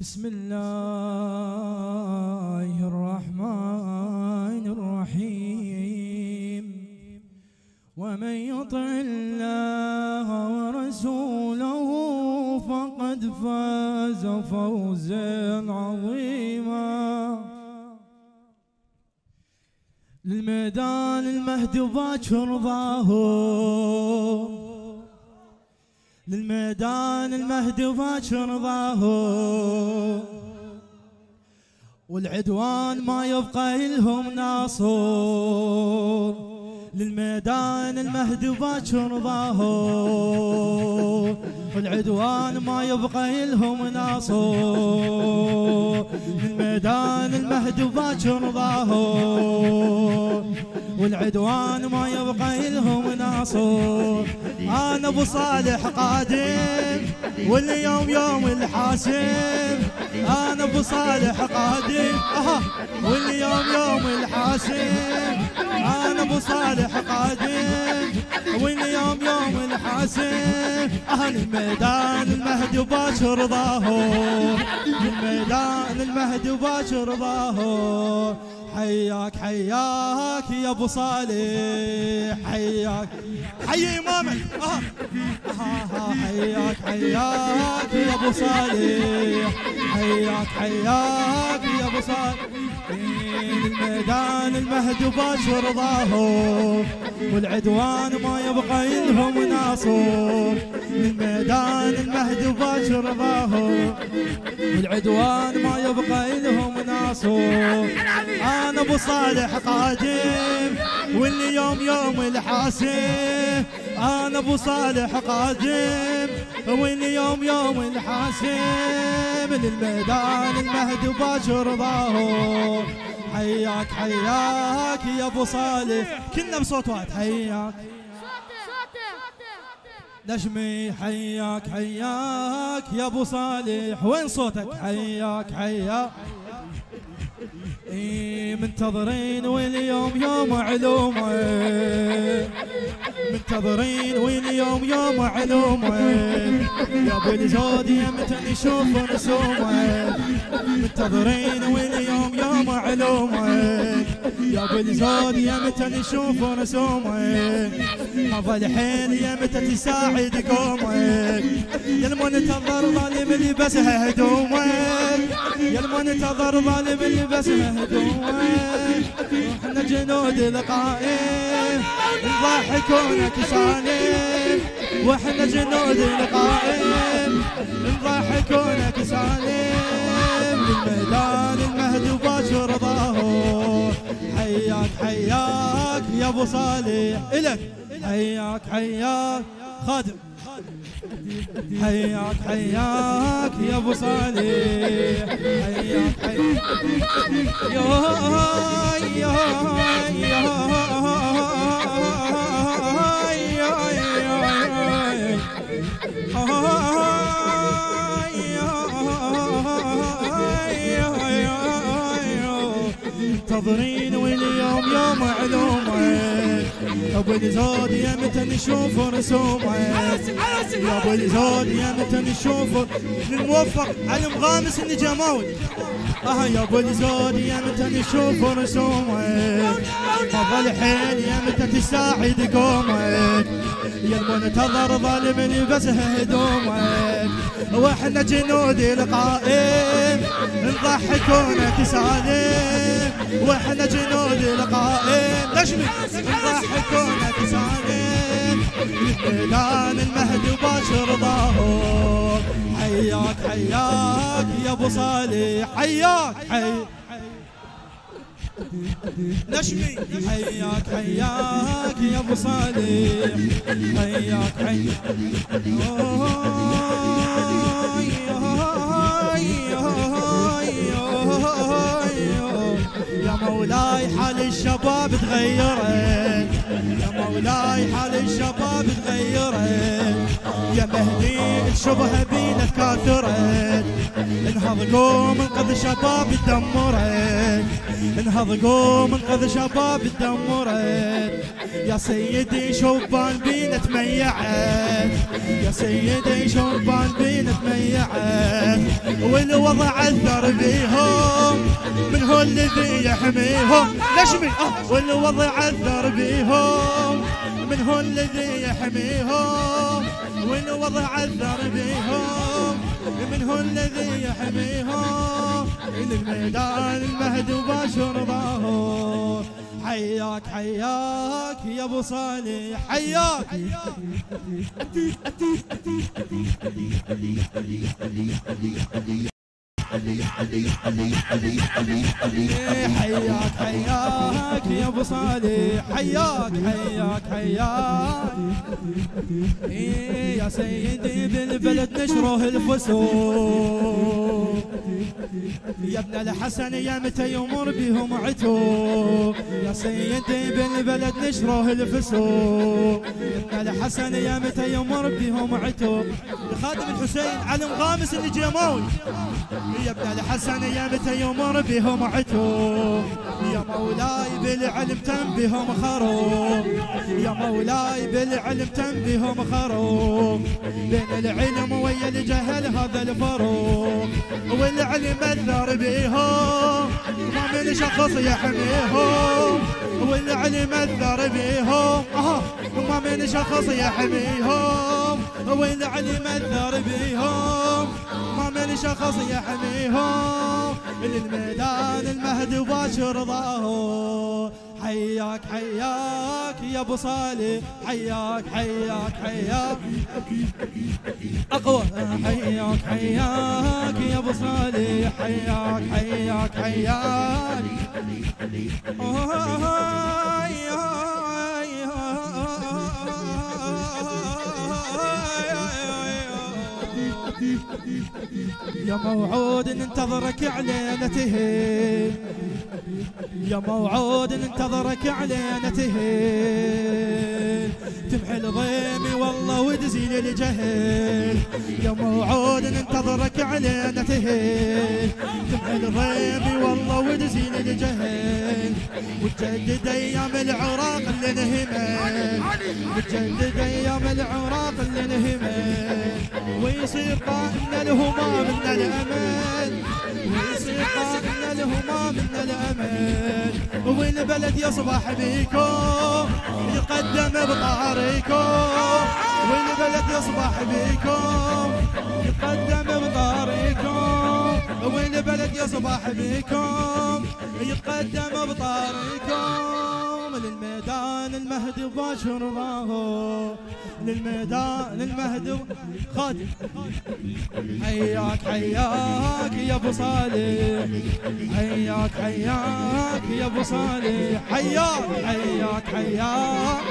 بسم الله الرحمن الرحيم. ومن يطع الله ورسوله فقد فاز فوزا عظيما. للميدان المهدي باكر ظاهر للميدان المهدي باكر ظاهر والعدوان ما يبقى لهم ناصر. للميدان المهدي باكر ظاهر والعدوان ما يبقى لهم ناصر. للميدان المهدي باكر ظاهر والعدوان ما يبقى لهم ناصر أنا أبو صالح قادم واليوم يوم الحاسم. أنا أبو صالح قادم أها. واليوم يوم الحاسم. أنا أبو صالح قادم واليوم يوم الحاسم. أهل الميدان المهدي باكر ظاهر الميدان المهدي باكر ظاهر حياك حياك يا أبو صالح حياك. حي إمامك. آه. آه حياك حياك يا أبو صالح. حياك حياك يا أبو صالح. الميدان المهد باشر ظاهر والعدوان ما يبقى لهم ناصر. الميدان المهد باشر ظاهر والعدوان ما يبقى لهم ناصر أنا أبو صالح قادم واليوم يوم الحاسم. أنا أبو صالح قادم واليوم يوم الحاسم. للميدان المهد باشر ظاهر حياك حياك يا أبو صالح. كنا بصوت واحد. حياك. نجمي حياك حياك يا أبو صالح. وين صوتك؟ حياك حياك. اي منتظرين واليوم يوم علومه منتظرين واليوم يوم علومه يا أبو الزود يا متى نشوف رسومه منتظرين واليوم يوم علومه يا ابو الزود يا متى نشوف رسومه هذا الحين يا متى تساعد قومك؟ يا المنتظر ظالم لبسها هدومك. يا المنتظر ظالم لبسها هدومك. إحنا جنود القائم نضحكون كسالم وإحنا جنود القائم نضحكون كسالم للميدان المهدي وباشر ظاهر حياك يا أبو صالح. إلك. حياك حياك. خادم. حياك حياك يا أبو صالح. حياك حياك. واليوم يوم علومك أبو الزود يا متى نشوف رسومك يا أبو الزود يا متى نشوف الموفق علي مغامس النجماوي آه يا أبو الزود يا متى نشوف رسومك هذا الحين يا متى تساعد قومك يا المنتظر ظالم لبسه هدومك وإحنا جنود القائم نضحكونك سالم وإحنا جنود القائم نجمي نضحكونك سالم الميدان المهدي وباشر ظاهر حياك حياك يا أبو صالح حياك حي نشمي حياك حياك يا أبو صالح. حياك حياك يا مولاي حال الشباب تغيرت. يا مولاي حال الشباب تغيرت. يا مهدي الشبهه بينا تكاثرت. انها انهض قوم انقذ شباب الدمرت انهض قوم انقذ شباب الدمرت يا سيدي شبان بينا تميعت. يا سيدي شبان بينا تميعت. والوضع عذر بيهم. من هو الذي يحميهم؟ من أه والوضع عذر بيهم. هو الذي يحميهم والوضع عذر بيهم من هو الذي يحميهم الميدان المهد وباشر ظاهر حياك حياك يا أبو صالح حياك. حياك حياك يا ابو صالح حياك حياك حياك إيه يا سيدي بالبلد نشره الفسوق يا ابن الحسن يا متى يمر بهم عتو يا سيدي بالبلد نشره الفسوق يا ابن الحسن يا متى يمر بهم عتو خادم الحسين علم غامس النجيموي يا ابن الحسن يا متى يمر بهم عتو يا مولاي بالعلم تنبهم خروب يا مولاي بالعلم تنبهم خروب بين العلم ويا الجهل هذا الفروق والعلم اثر بيهم ما من شخص يحميهم. والعلم اثر بيهم ما من شخص يحميهم. والعلم اثر بيهم ما من شخص يحميهم للميدان المهد باشر ظاهر حياك حياك يا أبو صالح حياك حياك حياك. أقوى. حياك حياك يا أبو صالح حياك حياك حياك. يا موعود ننتظرك علينا تهين يا موعود ننتظرك علينا تهين تمحي الضيمي والله وتزيل الجهل. يا موعود ننتظرك علينا تهين تمحي الضيمي والله وتزيل الجهل. وتجدد أيام العراق اللي نهمل وتجدد أيام العراق اللي نهمل ويصير قائمنا الهمام من الأمل. ويصير قائمنا الهمام من الأمل. والبلد يصبح بيكم يقدم بطاريكم والبلد يصبح بيكم يقدم بطاريكم والبلد يصبح بيكم يتقدم بطاريكم للميدان المهدي باشر ظاهر للميدان المهدي خادم حياك حياك يا أبو صالح. حياك حياك يا أبو صالح. حياك حياك حياك.